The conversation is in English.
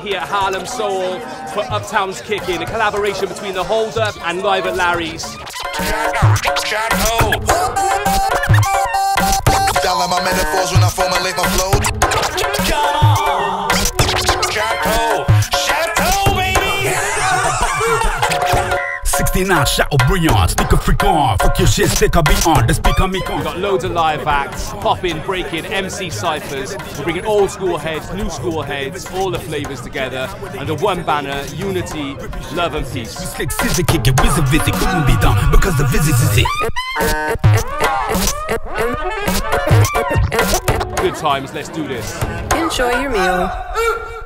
Harlem Soul for Uptown's Kickin, a collaboration between the Hold Up and Live at Larry's. My metaphors when I formulate my flow. 69 Chateaubriand, speaker freak on. Fuck your shit, speaker beyond. The speaker me con. We've got loads of live acts, pop-in, break-in, MC ciphers. We're bringing old school heads, new school heads, all the flavors together under one banner, unity, love and peace. Slick scissor kick it, with a visit couldn't be done because the visit is it. Good times, let's do this. Enjoy your meal. Uh, uh,